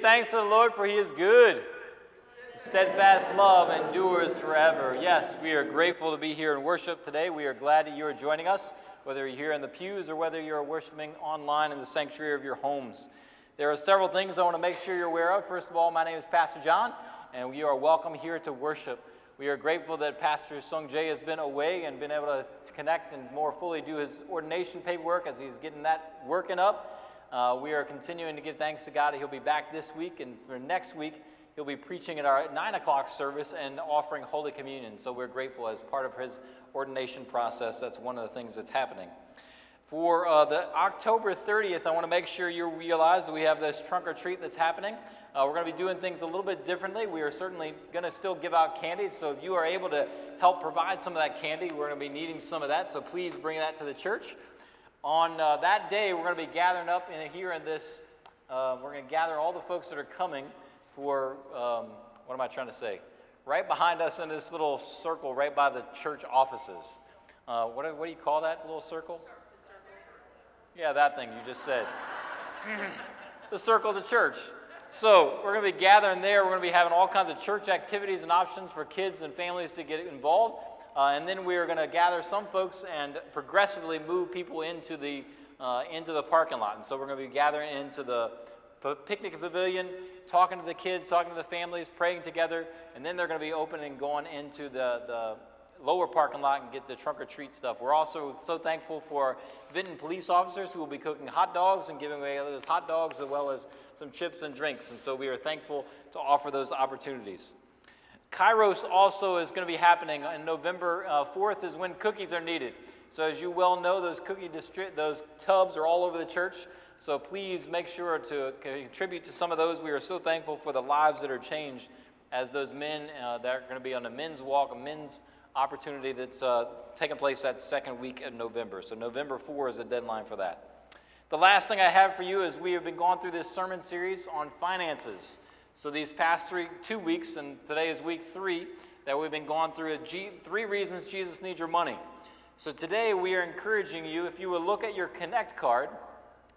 Give thanks to the Lord, for he is good. Steadfast love endures forever. Yes, we are grateful to be here in worship today. We are glad that you are joining us, whether you're here in the pews or whether you're worshiping online in the sanctuary of your homes. There are several things I want to make sure you're aware of. First of all, my name is Pastor John, and you are welcome here to worship. We are grateful that Pastor Sung Jae has been away and been able to connect and more fully do his ordination paperwork as he's getting that working up. Uh, we are continuing to give thanks to God he'll be back this week, and for next week, he'll be preaching at our 9 o'clock service and offering Holy Communion. So we're grateful as part of his ordination process. That's one of the things that's happening. For uh, the October 30th, I want to make sure you realize we have this trunk or treat that's happening. Uh, we're going to be doing things a little bit differently. We are certainly going to still give out candy. So if you are able to help provide some of that candy, we're going to be needing some of that. So please bring that to the church. On uh, that day, we're going to be gathering up in here in this. Uh, we're going to gather all the folks that are coming for um, what am I trying to say? Right behind us in this little circle, right by the church offices. Uh, what, what do you call that little circle? Yeah, that thing you just said. the circle of the church. So we're going to be gathering there. We're going to be having all kinds of church activities and options for kids and families to get involved. Uh, and then we are going to gather some folks and progressively move people into the, uh, into the parking lot. And so we're going to be gathering into the picnic pavilion, talking to the kids, talking to the families, praying together. And then they're going to be open and going into the, the lower parking lot and get the trunk or treat stuff. We're also so thankful for Vinton police officers who will be cooking hot dogs and giving away those hot dogs as well as some chips and drinks. And so we are thankful to offer those opportunities. Kairos also is going to be happening on November uh, 4th is when cookies are needed. So as you well know, those cookie distri- those tubs are all over the church. So please make sure to contribute to some of those. We are so thankful for the lives that are changed as those men uh, that are going to be on a men's walk, a men's opportunity that's uh, taking place that second week of November. So November 4 is the deadline for that. The last thing I have for you is we have been going through this sermon series on finances. So these past three, two weeks, and today is week three, that we've been going through G, three reasons Jesus needs your money. So today we are encouraging you, if you will look at your Connect card,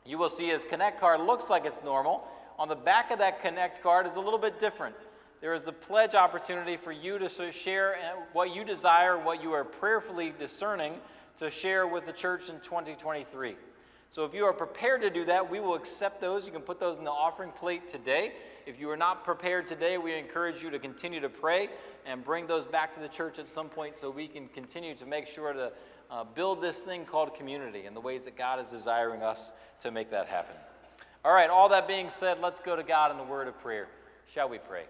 you will see his Connect card looks like it's normal. On the back of that Connect card is a little bit different. There is the pledge opportunity for you to share uh, what you desire, what you are prayerfully discerning to share with the church in 2023. So if you are prepared to do that, we will accept those. You can put those in the offering plate today. If you are not prepared today, we encourage you to continue to pray and bring those back to the church at some point so we can continue to make sure to uh, build this thing called community in the ways that God is desiring us to make that happen. All right, all that being said, let's go to God in the word of prayer. Shall we pray?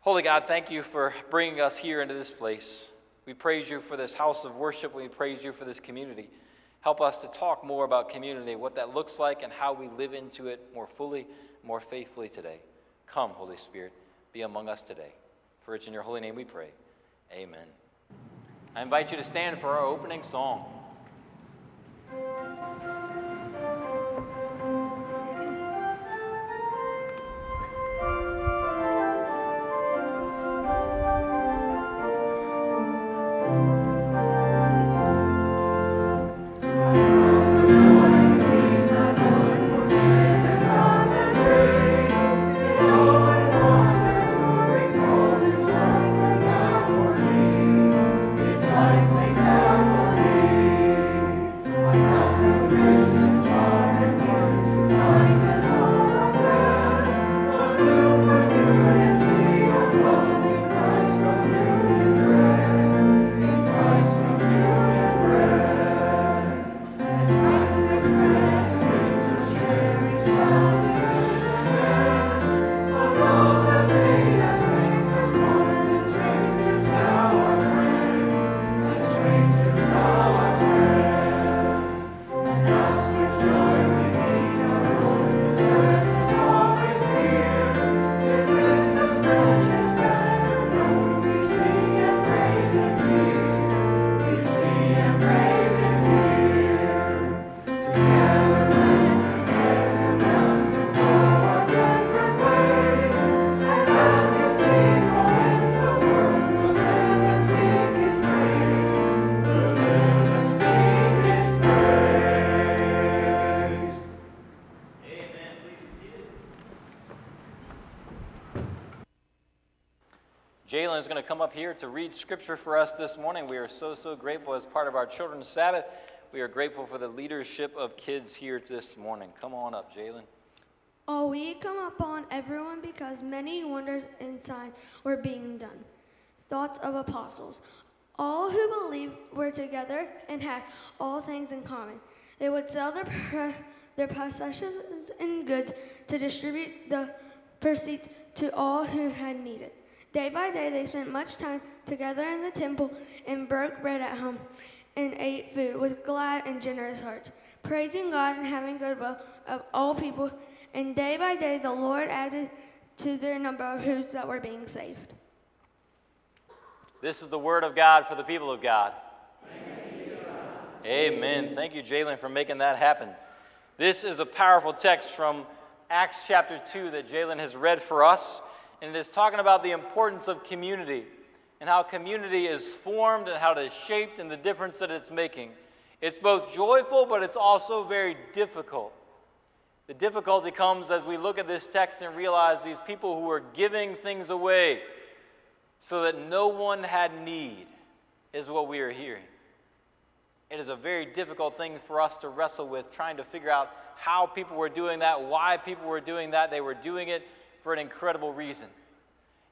Holy God, thank you for bringing us here into this place. We praise you for this house of worship. We praise you for this community. Help us to talk more about community, what that looks like, and how we live into it more fully more faithfully today. Come, Holy Spirit, be among us today. For it's in your holy name we pray. Amen. I invite you to stand for our opening song. Come up here to read scripture for us this morning. We are so, so grateful as part of our Children's Sabbath. We are grateful for the leadership of kids here this morning. Come on up, Jalen. Oh, we come upon everyone because many wonders and signs were being done. Thoughts of apostles. All who believed were together and had all things in common. They would sell their, their possessions and goods to distribute the proceeds to all who had needed. Day by day, they spent much time together in the temple and broke bread at home and ate food with glad and generous hearts, praising God and having goodwill of all people. And day by day, the Lord added to their number of whose that were being saved. This is the word of God for the people of God. Amen. Thank you, Jalen, for making that happen. This is a powerful text from Acts chapter 2 that Jalen has read for us, and it is talking about the importance of community and how community is formed and how it is shaped and the difference that it's making. It's both joyful, but it's also very difficult. The difficulty comes as we look at this text and realize these people who are giving things away so that no one had need is what we are hearing. It is a very difficult thing for us to wrestle with, trying to figure out how people were doing that, why people were doing that. They were doing it for an incredible reason.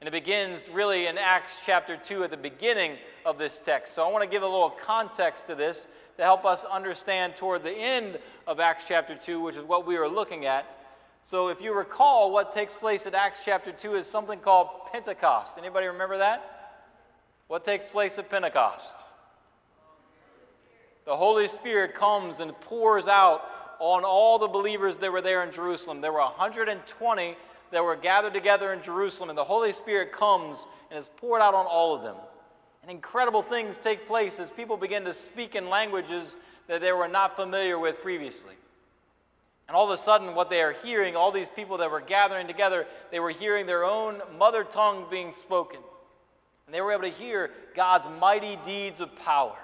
And it begins really in Acts chapter 2 at the beginning of this text. So I want to give a little context to this to help us understand toward the end of Acts chapter 2, which is what we are looking at. So if you recall, what takes place at Acts chapter 2 is something called Pentecost. Anybody remember that? What takes place at Pentecost? The Holy Spirit comes and pours out on all the believers that were there in Jerusalem. There were 120 that were gathered together in Jerusalem, and the Holy Spirit comes and is poured out on all of them. And incredible things take place as people begin to speak in languages that they were not familiar with previously. And all of a sudden, what they are hearing, all these people that were gathering together, they were hearing their own mother tongue being spoken. And they were able to hear God's mighty deeds of power.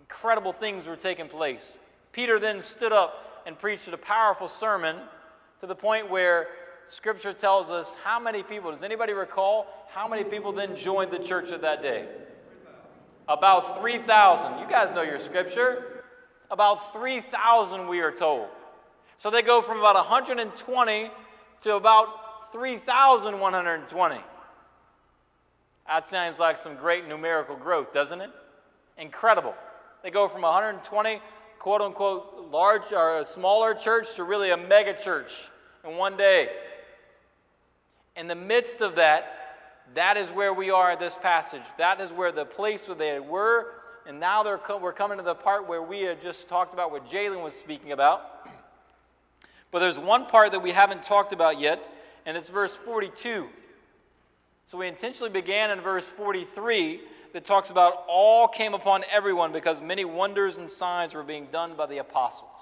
Incredible things were taking place. Peter then stood up and preached a powerful sermon to the point where Scripture tells us how many people, does anybody recall how many people then joined the church of that day? About 3,000. You guys know your Scripture. About 3,000, we are told. So they go from about 120 to about 3,120. That sounds like some great numerical growth, doesn't it? Incredible. They go from 120, quote unquote, large or a smaller church to really a mega church in one day. In the midst of that, that is where we are at this passage. That is where the place where they were, and now they're co- we're coming to the part where we had just talked about what Jalen was speaking about. But there's one part that we haven't talked about yet, and it's verse 42. So we intentionally began in verse 43 that talks about all came upon everyone because many wonders and signs were being done by the apostles.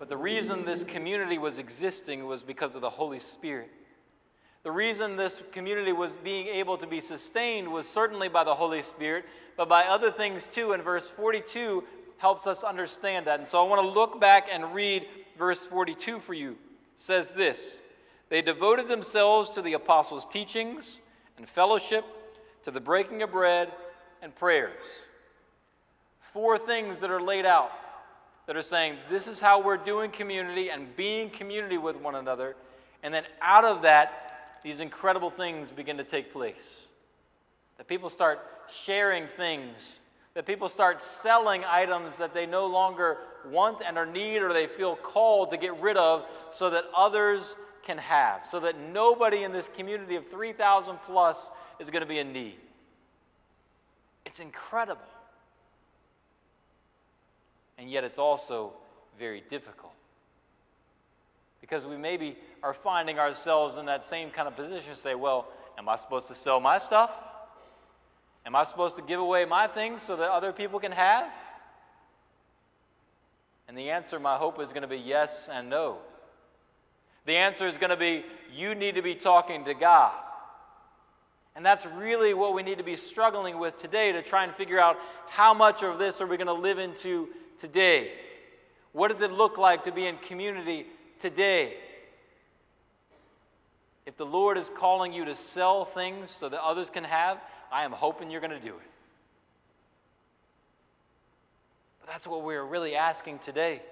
But the reason this community was existing was because of the Holy Spirit. The reason this community was being able to be sustained was certainly by the Holy Spirit, but by other things too. And verse 42 helps us understand that. And so I want to look back and read verse 42 for you. It says this They devoted themselves to the apostles' teachings and fellowship, to the breaking of bread and prayers. Four things that are laid out that are saying this is how we're doing community and being community with one another. And then out of that, these incredible things begin to take place. That people start sharing things, that people start selling items that they no longer want and are need or they feel called to get rid of so that others can have, so that nobody in this community of 3,000 plus is going to be in need. It's incredible and yet it's also very difficult. Because we maybe are finding ourselves in that same kind of position say, well, am I supposed to sell my stuff? Am I supposed to give away my things so that other people can have? And the answer, my hope, is going to be yes and no. The answer is going to be you need to be talking to God. And that's really what we need to be struggling with today to try and figure out how much of this are we going to live into today? What does it look like to be in community today? If the Lord is calling you to sell things so that others can have, I am hoping you're going to do it. But that's what we're really asking today.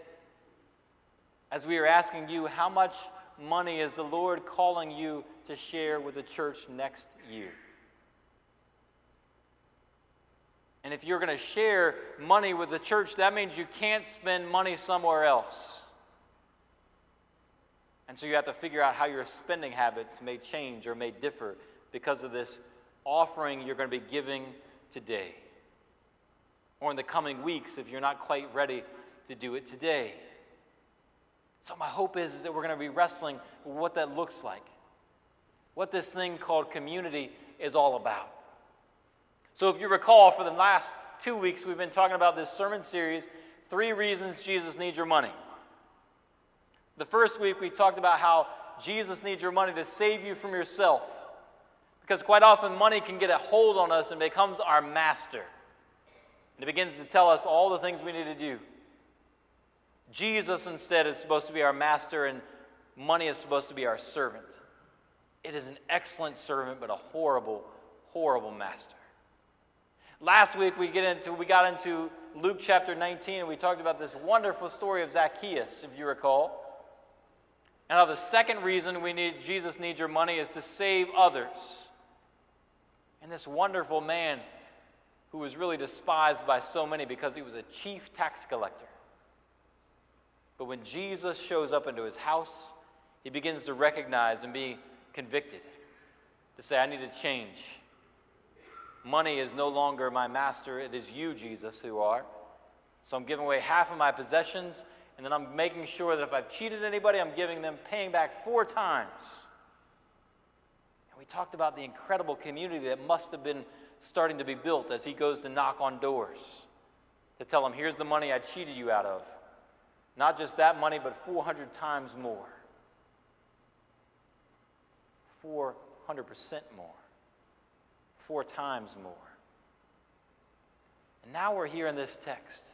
As we are asking you, how much money is the Lord calling you to share with the church next year? And if you're going to share money with the church, that means you can't spend money somewhere else. And so you have to figure out how your spending habits may change or may differ because of this offering you're going to be giving today. Or in the coming weeks if you're not quite ready to do it today. So, my hope is, is that we're going to be wrestling with what that looks like, what this thing called community is all about. So, if you recall, for the last two weeks, we've been talking about this sermon series Three Reasons Jesus Needs Your Money. The first week, we talked about how Jesus needs your money to save you from yourself. Because quite often, money can get a hold on us and becomes our master. And it begins to tell us all the things we need to do. Jesus, instead, is supposed to be our master, and money is supposed to be our servant. It is an excellent servant, but a horrible, horrible master. Last week we get into we got into Luke chapter 19 and we talked about this wonderful story of Zacchaeus, if you recall. And now the second reason we need Jesus needs your money is to save others. And this wonderful man who was really despised by so many because he was a chief tax collector. But when Jesus shows up into his house, he begins to recognize and be convicted to say, I need to change. Money is no longer my master, it is you, Jesus, who are. So I'm giving away half of my possessions, and then I'm making sure that if I've cheated anybody, I'm giving them paying back four times. And we talked about the incredible community that must have been starting to be built as he goes to knock on doors to tell them, here's the money I cheated you out of. Not just that money, but 400 times more. 400% more. Four times more. And now we're here in this text,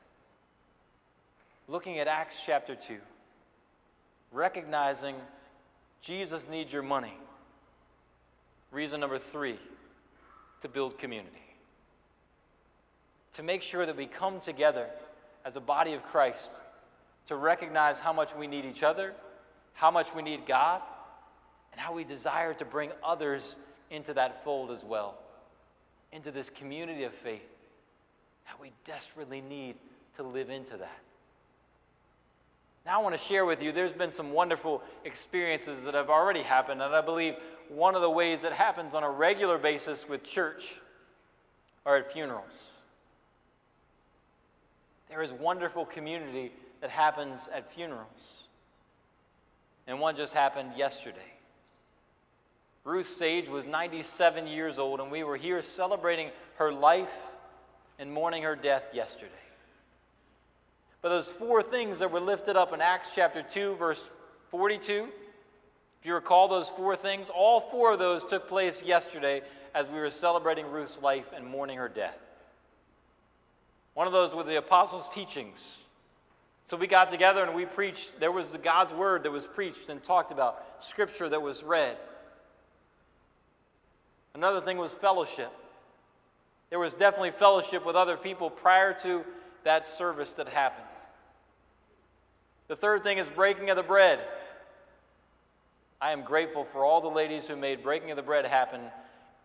looking at Acts chapter 2, recognizing Jesus needs your money. Reason number three to build community. To make sure that we come together as a body of Christ to recognize how much we need each other, how much we need God, and how we desire to bring others into that fold as well, into this community of faith. that we desperately need to live into that. Now, I want to share with you, there's been some wonderful experiences that have already happened, and I believe one of the ways that happens on a regular basis with church are at funerals. There is wonderful community that happens at funerals. And one just happened yesterday. Ruth Sage was 97 years old, and we were here celebrating her life and mourning her death yesterday. But those four things that were lifted up in Acts chapter 2, verse 42, if you recall those four things, all four of those took place yesterday as we were celebrating Ruth's life and mourning her death. One of those were the apostles' teachings. So we got together and we preached. There was God's word that was preached and talked about, scripture that was read. Another thing was fellowship. There was definitely fellowship with other people prior to that service that happened. The third thing is breaking of the bread. I am grateful for all the ladies who made breaking of the bread happen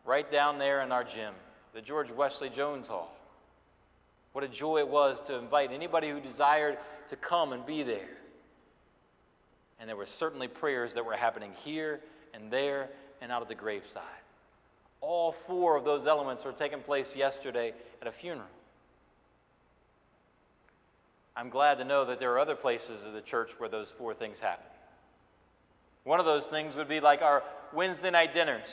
right down there in our gym, the George Wesley Jones Hall. What a joy it was to invite anybody who desired to come and be there. And there were certainly prayers that were happening here and there and out of the graveside. All four of those elements were taking place yesterday at a funeral. I'm glad to know that there are other places of the church where those four things happen. One of those things would be like our Wednesday night dinners.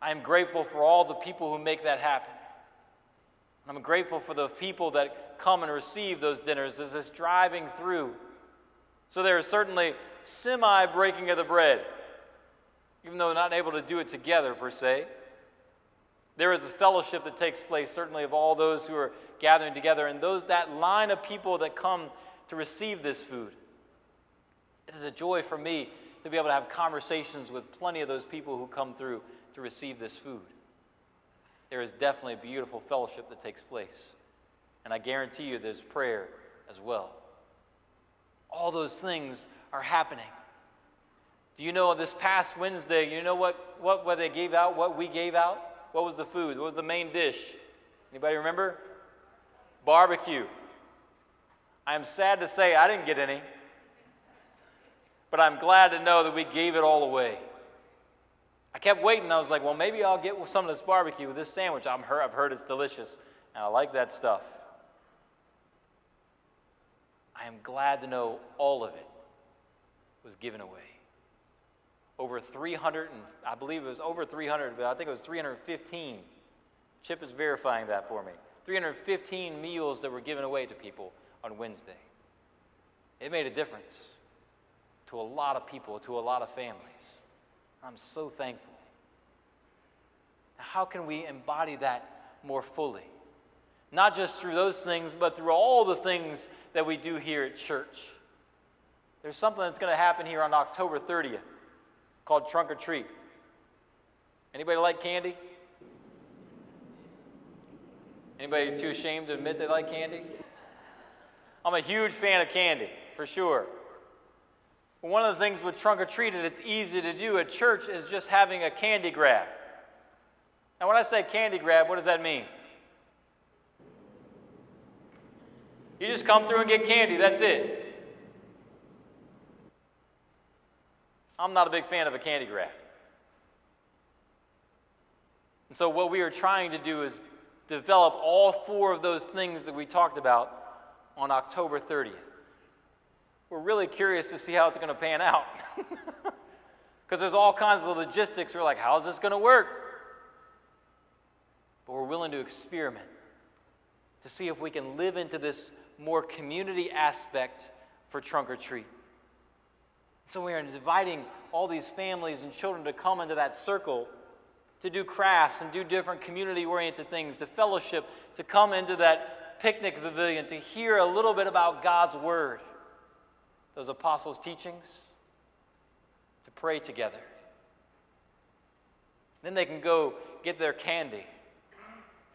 I am grateful for all the people who make that happen. I'm grateful for the people that come and receive those dinners as it's driving through. So there is certainly semi breaking of the bread, even though not able to do it together per se. There is a fellowship that takes place, certainly of all those who are gathering together, and those that line of people that come to receive this food. It is a joy for me to be able to have conversations with plenty of those people who come through to receive this food. There is definitely a beautiful fellowship that takes place. And I guarantee you there's prayer as well. All those things are happening. Do you know this past Wednesday, you know what, what, what they gave out, what we gave out? What was the food? What was the main dish? Anybody remember? Barbecue. I am sad to say I didn't get any, but I'm glad to know that we gave it all away. I kept waiting. I was like, well, maybe I'll get some of this barbecue with this sandwich. I'm heard, I've heard it's delicious, and I like that stuff. I am glad to know all of it was given away. Over 300, and I believe it was over 300, but I think it was 315. Chip is verifying that for me. 315 meals that were given away to people on Wednesday. It made a difference to a lot of people, to a lot of families. I'm so thankful. How can we embody that more fully? Not just through those things, but through all the things that we do here at church. There's something that's going to happen here on October 30th called Trunk or Treat. Anybody like candy? Anybody too ashamed to admit they like candy? I'm a huge fan of candy, for sure. One of the things with Trunk or Treat that it's easy to do at church is just having a candy grab. Now, when I say candy grab, what does that mean? You just come through and get candy, that's it. I'm not a big fan of a candy grab. And so, what we are trying to do is develop all four of those things that we talked about on October 30th. We're really curious to see how it's going to pan out. Because there's all kinds of logistics. We're like, how's this going to work? But we're willing to experiment to see if we can live into this more community aspect for trunk or treat. So we are inviting all these families and children to come into that circle to do crafts and do different community oriented things, to fellowship, to come into that picnic pavilion, to hear a little bit about God's Word, those apostles' teachings, to pray together. Then they can go get their candy.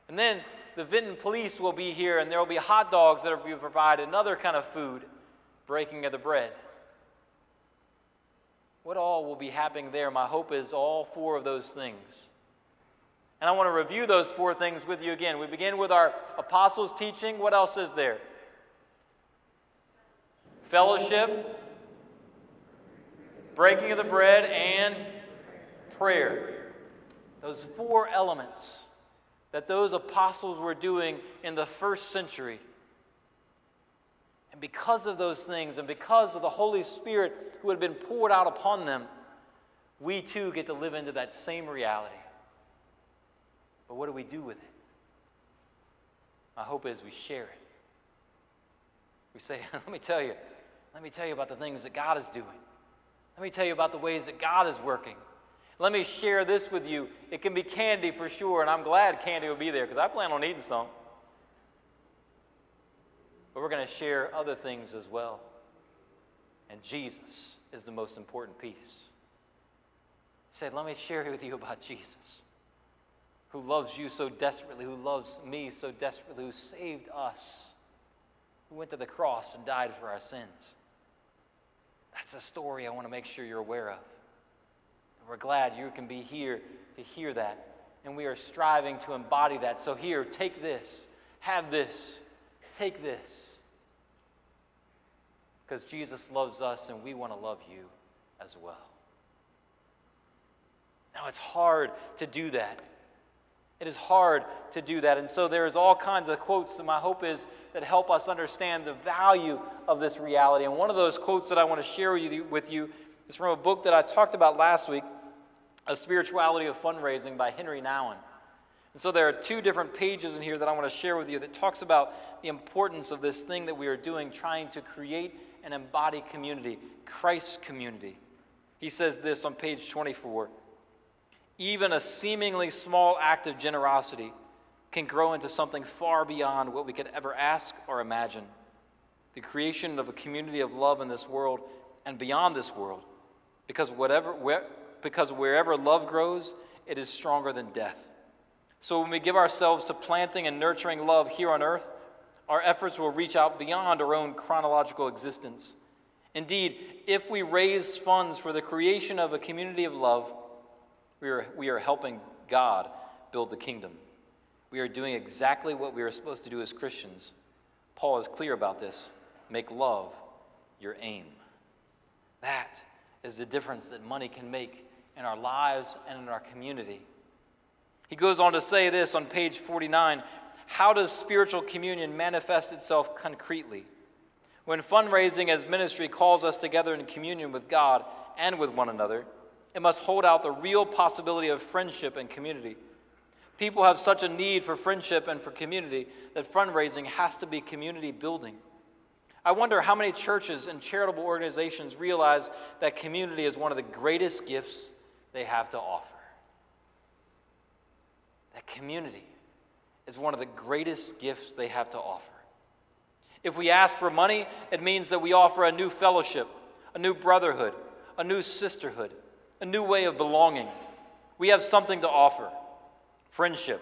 And then the Vinton police will be here, and there will be hot dogs that will be provided, and other kind of food, breaking of the bread. What all will be happening there? My hope is all four of those things. And I want to review those four things with you again. We begin with our apostles' teaching. What else is there? Fellowship, breaking of the bread, and prayer. Those four elements that those apostles were doing in the first century. Because of those things, and because of the Holy Spirit who had been poured out upon them, we too get to live into that same reality. But what do we do with it? My hope is we share it. We say, let me tell you, let me tell you about the things that God is doing. Let me tell you about the ways that God is working. Let me share this with you. It can be candy for sure, and I'm glad candy will be there because I plan on eating some. But we're going to share other things as well. And Jesus is the most important piece. He said, Let me share with you about Jesus, who loves you so desperately, who loves me so desperately, who saved us, who went to the cross and died for our sins. That's a story I want to make sure you're aware of. We're glad you can be here to hear that. And we are striving to embody that. So, here, take this, have this, take this. Because Jesus loves us and we want to love you as well. Now, it's hard to do that. It is hard to do that. And so there is all kinds of quotes that my hope is that help us understand the value of this reality. And one of those quotes that I want to share with you, with you is from a book that I talked about last week a Spirituality of Fundraising by Henri Nouwen. And so there are two different pages in here that I want to share with you that talks about the importance of this thing that we are doing, trying to create and embody community, Christ's community. He says this on page 24 Even a seemingly small act of generosity can grow into something far beyond what we could ever ask or imagine. The creation of a community of love in this world and beyond this world because, whatever, where, because wherever love grows, it is stronger than death. So when we give ourselves to planting and nurturing love here on earth, our efforts will reach out beyond our own chronological existence. Indeed, if we raise funds for the creation of a community of love, we are, we are helping God build the kingdom. We are doing exactly what we are supposed to do as Christians. Paul is clear about this make love your aim. That is the difference that money can make in our lives and in our community. He goes on to say this on page 49 How does spiritual communion manifest itself concretely? When fundraising as ministry calls us together in communion with God and with one another, it must hold out the real possibility of friendship and community. People have such a need for friendship and for community that fundraising has to be community building. I wonder how many churches and charitable organizations realize that community is one of the greatest gifts they have to offer. That community is one of the greatest gifts they have to offer. If we ask for money, it means that we offer a new fellowship, a new brotherhood, a new sisterhood, a new way of belonging. We have something to offer friendship,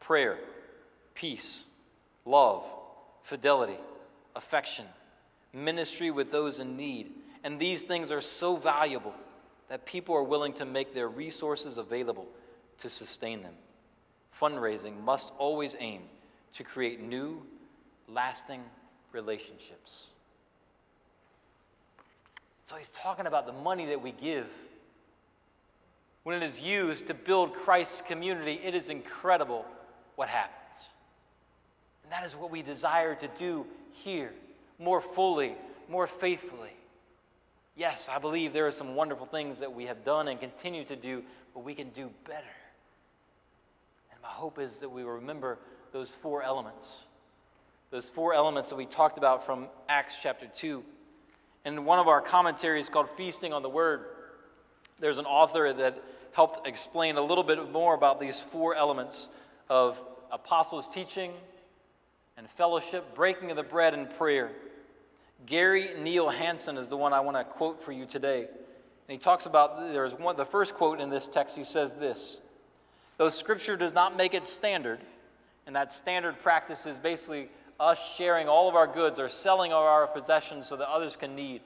prayer, peace, love, fidelity, affection, ministry with those in need. And these things are so valuable that people are willing to make their resources available to sustain them. Fundraising must always aim to create new, lasting relationships. So he's talking about the money that we give when it is used to build Christ's community, it is incredible what happens. And that is what we desire to do here more fully, more faithfully. Yes, I believe there are some wonderful things that we have done and continue to do, but we can do better. And my hope is that we remember those four elements. Those four elements that we talked about from Acts chapter 2. In one of our commentaries called Feasting on the Word, there's an author that helped explain a little bit more about these four elements of apostles' teaching and fellowship, breaking of the bread, and prayer. Gary Neal Hansen is the one I want to quote for you today. And he talks about there's one the first quote in this text, he says this. Though scripture does not make it standard, and that standard practice is basically us sharing all of our goods or selling all our possessions so that others can need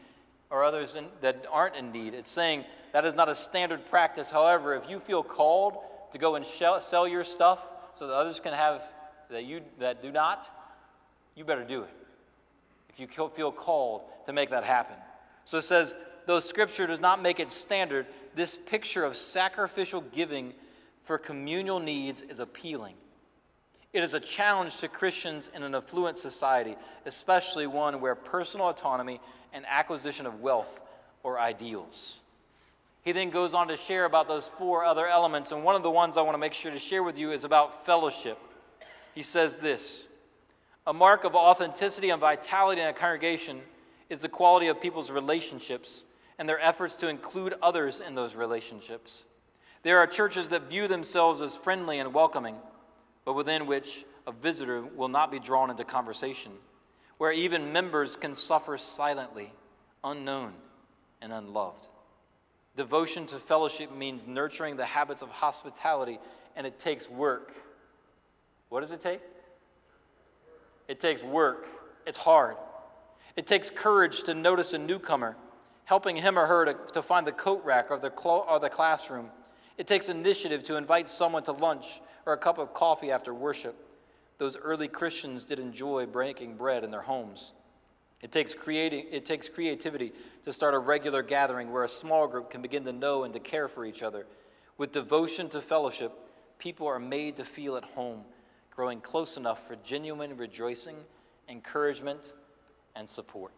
or others in, that aren't in need. It's saying that is not a standard practice. However, if you feel called to go and sell your stuff so that others can have that you that do not, you better do it. If you feel called to make that happen. So it says, though scripture does not make it standard, this picture of sacrificial giving for communal needs is appealing. It is a challenge to Christians in an affluent society, especially one where personal autonomy and acquisition of wealth or ideals. He then goes on to share about those four other elements, and one of the ones I want to make sure to share with you is about fellowship. He says this A mark of authenticity and vitality in a congregation is the quality of people's relationships and their efforts to include others in those relationships. There are churches that view themselves as friendly and welcoming, but within which a visitor will not be drawn into conversation where even members can suffer silently, unknown, and unloved. Devotion to fellowship means nurturing the habits of hospitality, and it takes work. What does it take? It takes work. It's hard. It takes courage to notice a newcomer, helping him or her to, to find the coat rack or the, clo- or the classroom. It takes initiative to invite someone to lunch or a cup of coffee after worship those early Christians did enjoy breaking bread in their homes. It takes, creating, it takes creativity to start a regular gathering where a small group can begin to know and to care for each other. With devotion to fellowship, people are made to feel at home, growing close enough for genuine rejoicing, encouragement, and support.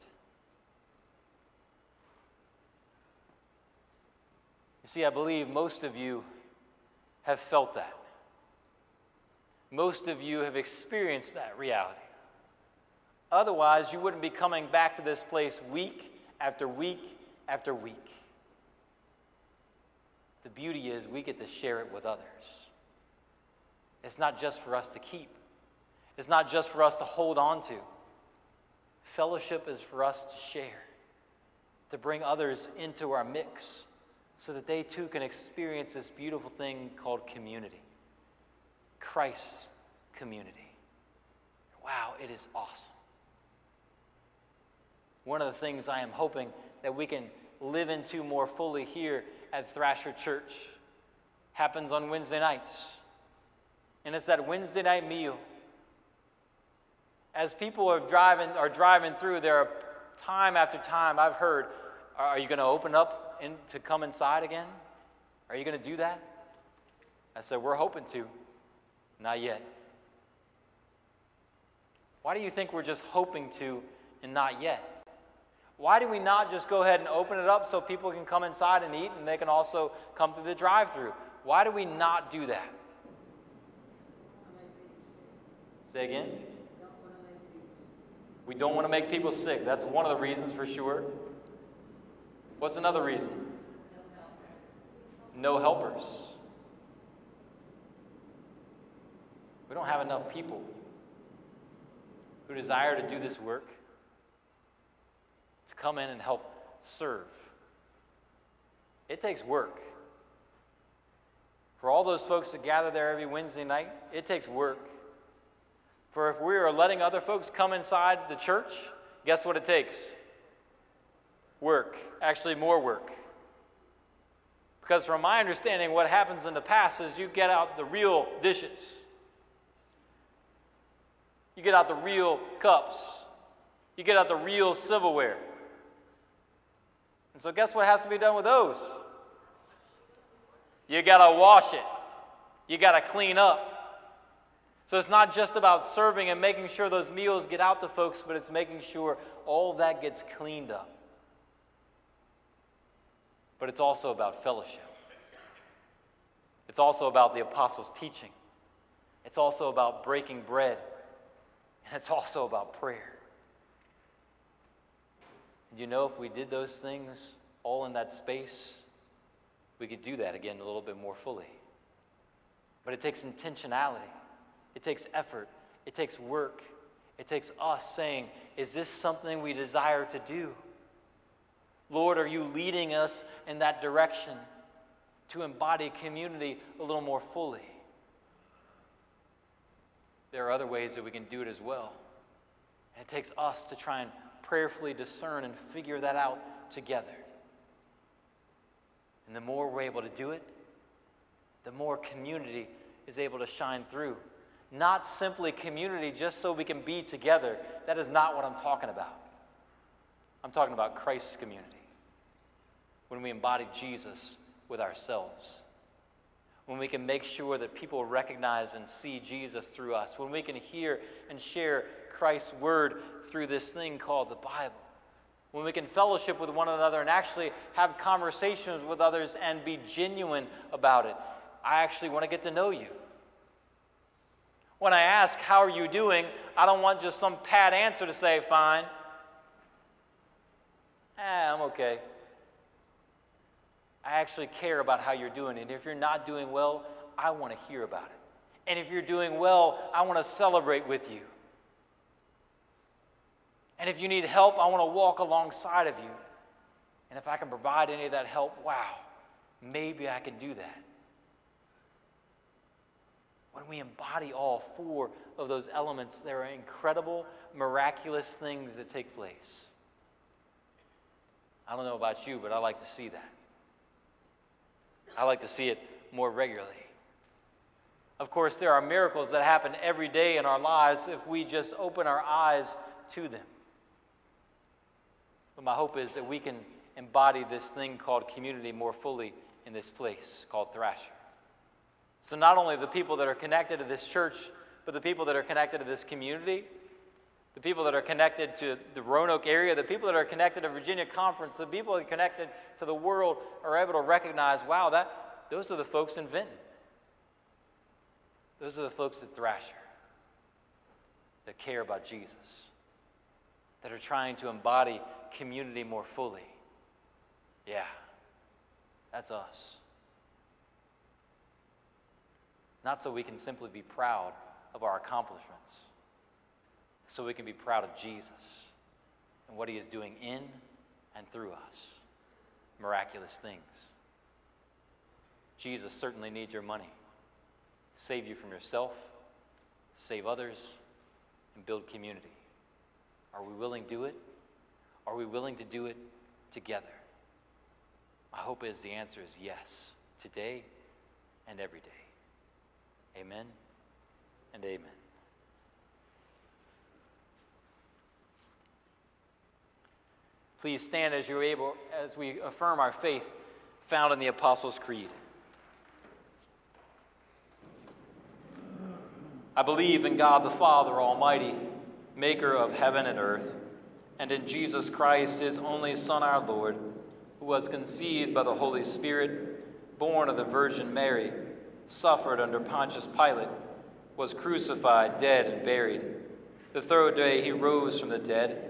See, I believe most of you have felt that. Most of you have experienced that reality. Otherwise, you wouldn't be coming back to this place week after week after week. The beauty is we get to share it with others. It's not just for us to keep, it's not just for us to hold on to. Fellowship is for us to share. to bring others into our mix so that they too can experience this beautiful thing called community Christ's community. Wow, it is awesome. One of the things I am hoping that we can live into more fully here at Thrasher Church happens on Wednesday nights. And it's that Wednesday night meal. As people are driving, are driving through, there are time after time I've heard, Are you going to open up in, to come inside again? Are you going to do that? I said, We're hoping to. Not yet. Why do you think we're just hoping to and not yet? Why do we not just go ahead and open it up so people can come inside and eat and they can also come through the drive through? Why do we not do that? Say again? We don't want to make people sick. That's one of the reasons for sure. What's another reason? No helpers. We don't have enough people who desire to do this work to come in and help serve. It takes work. For all those folks that gather there every Wednesday night, it takes work. For if we are letting other folks come inside the church, guess what it takes? Work. Actually, more work. Because from my understanding, what happens in the past is you get out the real dishes. You get out the real cups. You get out the real silverware. And so, guess what has to be done with those? You got to wash it, you got to clean up. So it's not just about serving and making sure those meals get out to folks, but it's making sure all that gets cleaned up. But it's also about fellowship. It's also about the apostles' teaching. It's also about breaking bread. And it's also about prayer. you know, if we did those things all in that space, we could do that again a little bit more fully. But it takes intentionality, it takes effort, it takes work, it takes us saying, Is this something we desire to do? Lord, are you leading us in that direction to embody community a little more fully? There are other ways that we can do it as well. And it takes us to try and prayerfully discern and figure that out together. And the more we're able to do it, the more community is able to shine through. Not simply community just so we can be together. That is not what I'm talking about. I'm talking about Christ's community. When we embody Jesus with ourselves. When we can make sure that people recognize and see Jesus through us. When we can hear and share Christ's word through this thing called the Bible when we can fellowship with one another and actually have conversations with others and be genuine about it. I actually want to get to know you. When I ask, How are you doing? I don't want just some pat answer to say, Fine. Eh, I'm okay. I actually care about how you're doing. And if you're not doing well, I want to hear about it. And if you're doing well, I want to celebrate with you. And if you need help, I want to walk alongside of you. And if I can provide any of that help, wow, maybe I can do that. When we embody all four of those elements, there are incredible, miraculous things that take place. I don't know about you, but I like to see that. I like to see it more regularly. Of course, there are miracles that happen every day in our lives if we just open our eyes to them. But my hope is that we can embody this thing called community more fully in this place called Thrasher. So, not only the people that are connected to this church, but the people that are connected to this community, the people that are connected to the Roanoke area, the people that are connected to Virginia Conference, the people that are connected to the world are able to recognize wow, that, those are the folks in Vinton. Those are the folks at Thrasher that care about Jesus that are trying to embody community more fully. Yeah, that's us. Not so we can simply be proud of our accomplishments, so we can be proud of Jesus and what he is doing in and through us miraculous things. Jesus certainly needs your money to save you from yourself, save others, and build community. Are we willing to do it? Are we willing to do it together? My hope is the answer is yes, today and every day. Amen and amen. Please stand as you're able as we affirm our faith found in the Apostles' Creed. I believe in God the Father Almighty, maker of heaven and earth, and in Jesus Christ, his only Son, our Lord, who was conceived by the Holy Spirit, born of the Virgin Mary, suffered under Pontius Pilate, was crucified, dead, and buried. The third day he rose from the dead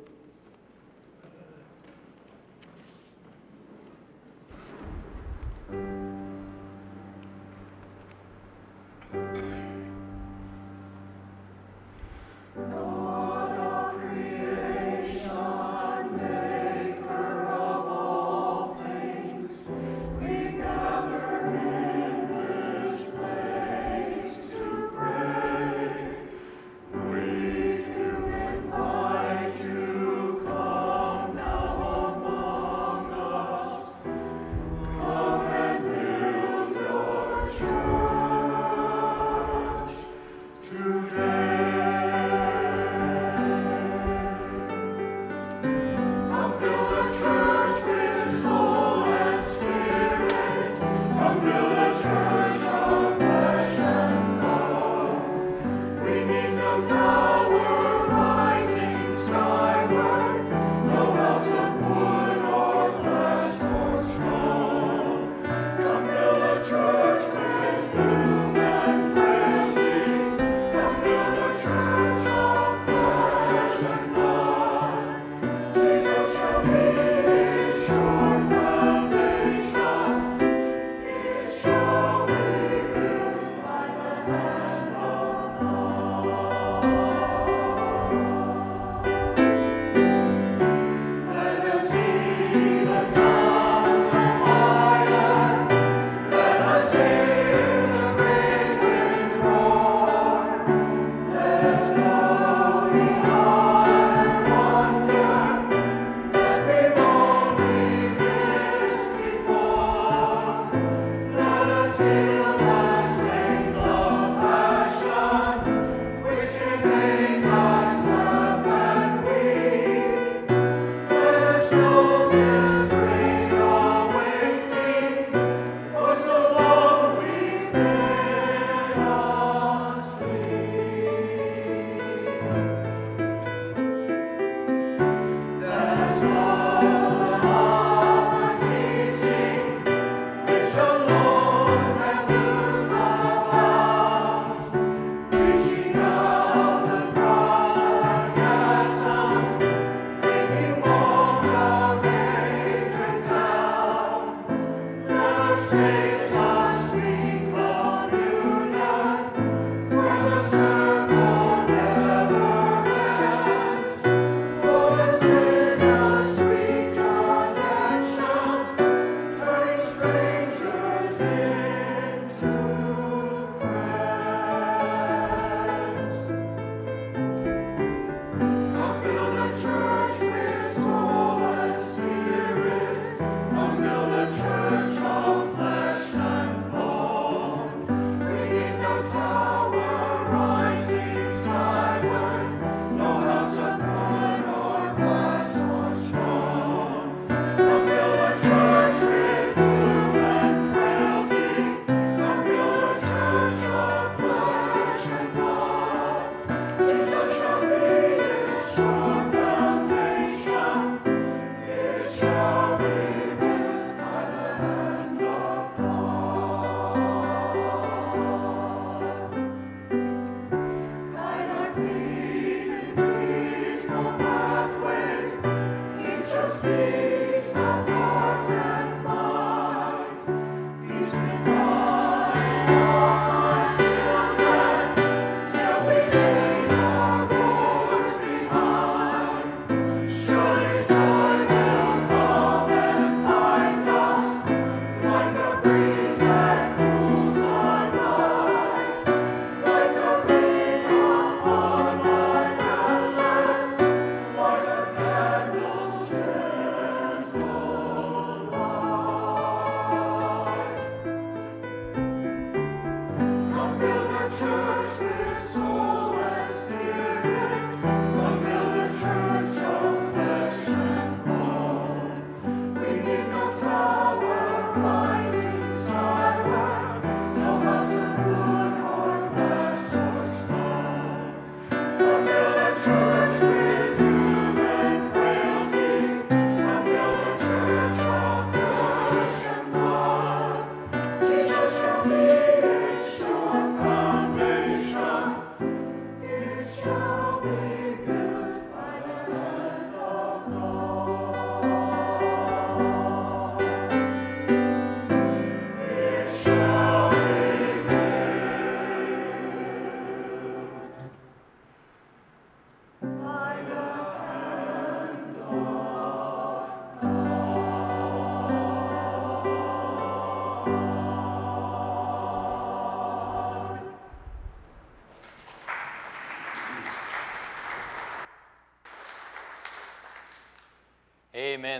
Thank you.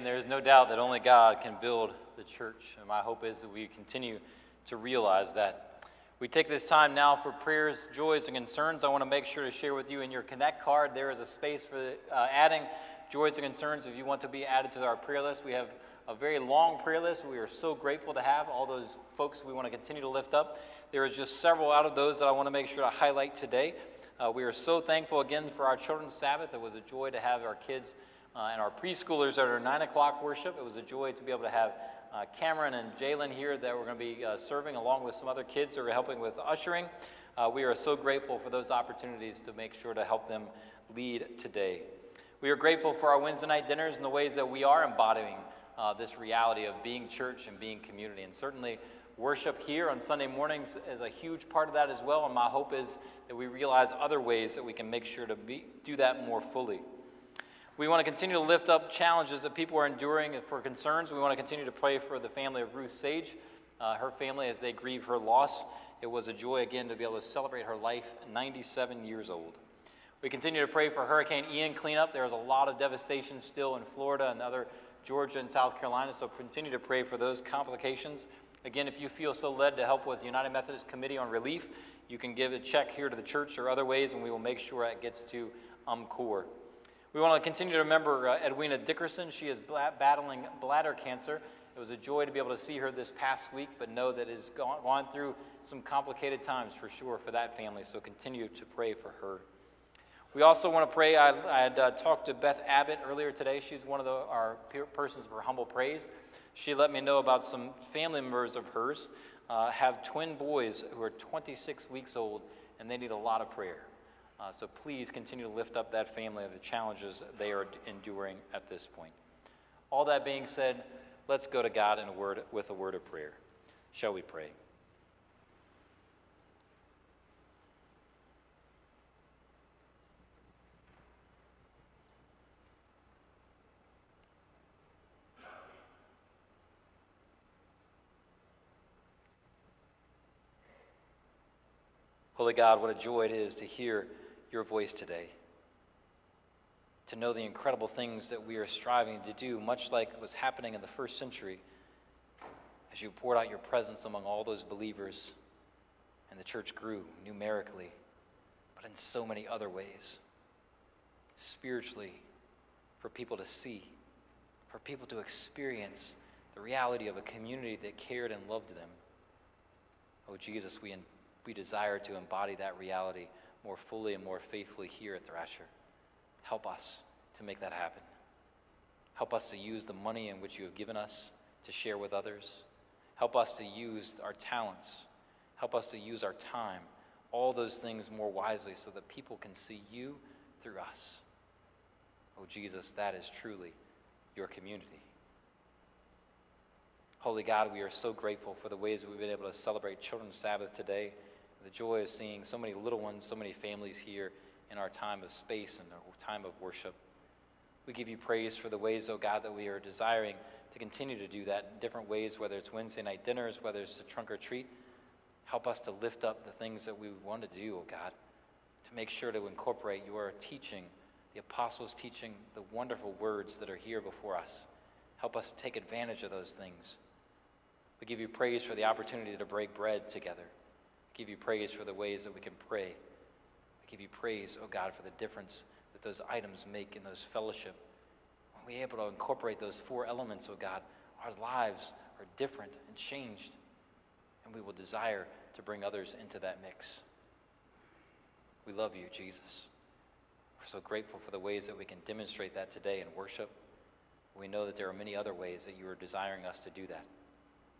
Amen. There is no doubt that only God can build the church. And my hope is that we continue to realize that. We take this time now for prayers, joys, and concerns. I want to make sure to share with you in your Connect card, there is a space for uh, adding joys and concerns if you want to be added to our prayer list. We have a very long prayer list. We are so grateful to have all those folks we want to continue to lift up. There is just several out of those that I want to make sure to highlight today. Uh, we are so thankful again for our children's Sabbath. It was a joy to have our kids and our preschoolers at our 9 o'clock worship. It was a joy to be able to have uh, Cameron and Jalen here that we're going to be uh, serving along with some other kids who are helping with ushering. Uh, we are so grateful for those opportunities to make sure to help them lead today. We are grateful for our Wednesday night dinners and the ways that we are embodying uh, this reality of being church and being community. And certainly, worship here on Sunday mornings is a huge part of that as well. And my hope is that we realize other ways that we can make sure to be, do that more fully. We want to continue to lift up challenges that people are enduring for concerns. We want to continue to pray for the family of Ruth Sage, uh, her family, as they grieve her loss. It was a joy again to be able to celebrate her life, 97 years old. We continue to pray for Hurricane Ian cleanup. There's a lot of devastation still in Florida and other Georgia and South Carolina, so continue to pray for those complications. Again, if you feel so led to help with the United Methodist Committee on Relief, you can give a check here to the church or other ways, and we will make sure it gets to UMCOR. We want to continue to remember uh, Edwina Dickerson. She is battling bladder cancer. It was a joy to be able to see her this past week, but know that it has gone, gone through some complicated times for sure for that family, so continue to pray for her. We also want to pray. I, I had uh, talked to Beth Abbott earlier today. She's one of the, our persons for humble praise. She let me know about some family members of hers uh, have twin boys who are 26 weeks old, and they need a lot of prayer. Uh, so please continue to lift up that family and the challenges they are enduring at this point. All that being said, let's go to God in a word, with a word of prayer. Shall we pray? Holy God, what a joy it is to hear your voice today. To know the incredible things that we are striving to do, much like was happening in the first century as you poured out your presence among all those believers and the church grew numerically, but in so many other ways. Spiritually, for people to see, for people to experience the reality of a community that cared and loved them. Oh, Jesus, we, we desire to embody that reality more fully and more faithfully here at Thrasher. Help us to make that happen. Help us to use the money in which you have given us to share with others. Help us to use our talents. Help us to use our time, all those things more wisely so that people can see you through us. Oh, Jesus, that is truly your community. Holy God, we are so grateful for the ways that we've been able to celebrate Children's Sabbath today the joy of seeing so many little ones, so many families here in our time of space and our time of worship. We give you praise for the ways, oh God, that we are desiring to continue to do that in different ways, whether it's Wednesday night dinners, whether it's a trunk or treat. Help us to lift up the things that we want to do, oh God, to make sure to incorporate your teaching, the apostles' teaching, the wonderful words that are here before us. Help us take advantage of those things. We give you praise for the opportunity to break bread together give you praise for the ways that we can pray. I give you praise, oh God, for the difference that those items make in those fellowship. When we're able to incorporate those four elements, oh God, our lives are different and changed, and we will desire to bring others into that mix. We love you, Jesus. We're so grateful for the ways that we can demonstrate that today in worship. We know that there are many other ways that you are desiring us to do that.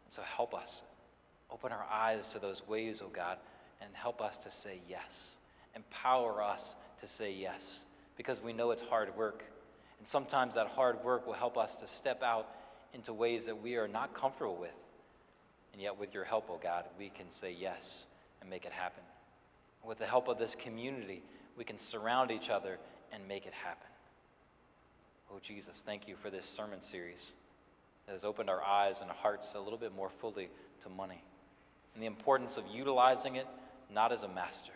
So help us Open our eyes to those ways, O oh God, and help us to say yes. Empower us to say yes, because we know it's hard work. And sometimes that hard work will help us to step out into ways that we are not comfortable with. And yet, with your help, O oh God, we can say yes and make it happen. With the help of this community, we can surround each other and make it happen. Oh, Jesus, thank you for this sermon series that has opened our eyes and our hearts a little bit more fully to money and the importance of utilizing it not as a master.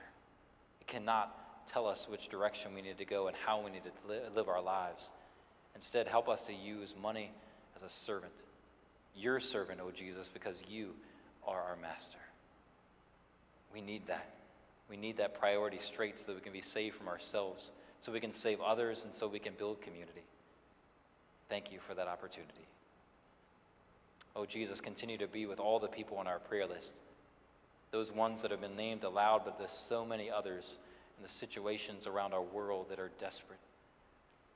It cannot tell us which direction we need to go and how we need to live our lives. Instead, help us to use money as a servant, your servant, O Jesus, because you are our master. We need that. We need that priority straight so that we can be saved from ourselves, so we can save others, and so we can build community. Thank you for that opportunity. Oh, Jesus, continue to be with all the people on our prayer list, those ones that have been named aloud, but there's so many others in the situations around our world that are desperate.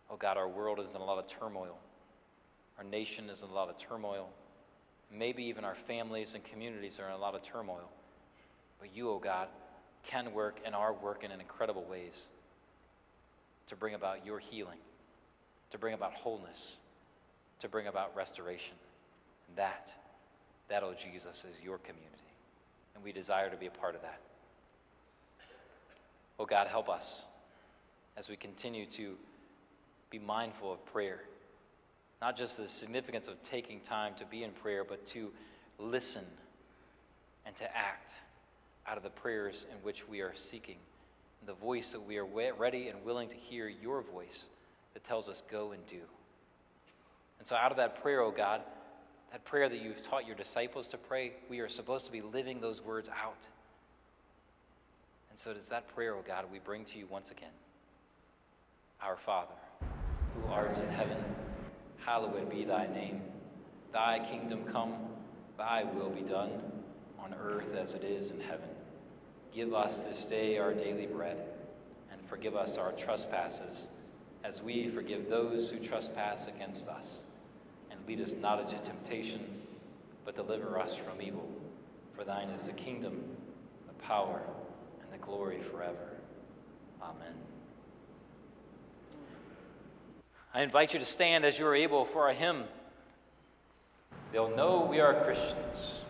Oh, God, our world is in a lot of turmoil. Our nation is in a lot of turmoil. Maybe even our families and communities are in a lot of turmoil. But you, oh God, can work and are working in incredible ways to bring about your healing, to bring about wholeness, to bring about restoration. That, that, oh Jesus, is your community. And we desire to be a part of that. Oh God, help us as we continue to be mindful of prayer. Not just the significance of taking time to be in prayer, but to listen and to act out of the prayers in which we are seeking. The voice that we are ready and willing to hear your voice that tells us, go and do. And so, out of that prayer, oh God, that prayer that you've taught your disciples to pray, we are supposed to be living those words out. And so, does that prayer, oh God, we bring to you once again. Our Father, who art in heaven, hallowed be thy name. Thy kingdom come, thy will be done, on earth as it is in heaven. Give us this day our daily bread, and forgive us our trespasses, as we forgive those who trespass against us. Lead us not into temptation, but deliver us from evil. For thine is the kingdom, the power, and the glory forever. Amen. I invite you to stand as you are able for a hymn. They'll know we are Christians.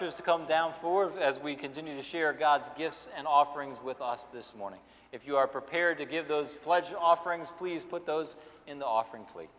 Ushers to come down forward as we continue to share God's gifts and offerings with us this morning. If you are prepared to give those pledge offerings, please put those in the offering plate.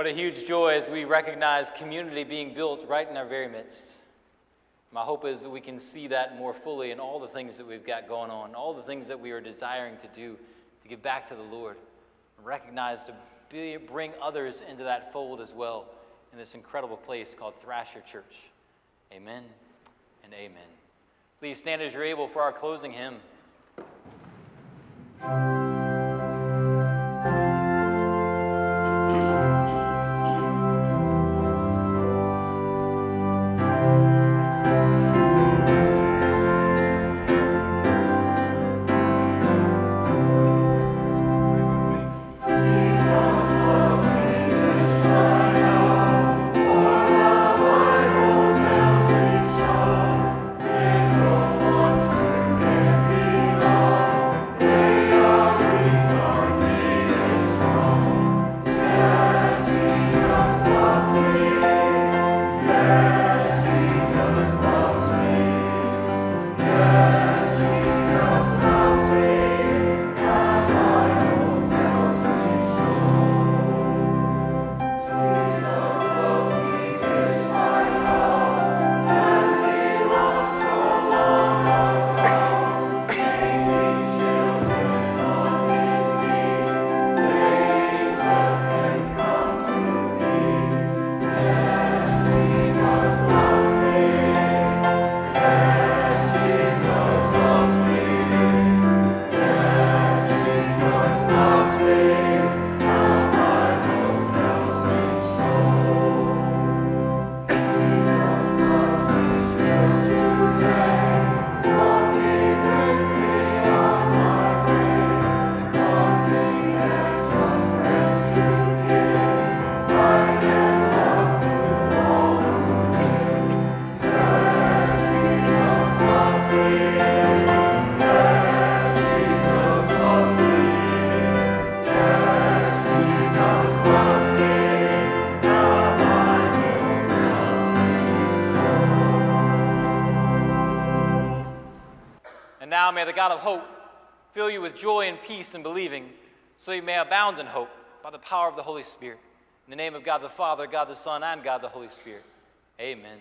What a huge joy as we recognize community being built right in our very midst. My hope is that we can see that more fully in all the things that we've got going on, all the things that we are desiring to do to give back to the Lord, and recognize to be, bring others into that fold as well in this incredible place called Thrasher Church. Amen and amen. Please stand as you're able for our closing hymn. God of hope fill you with joy and peace in believing, so you may abound in hope by the power of the Holy Spirit. In the name of God the Father, God the Son, and God the Holy Spirit. Amen.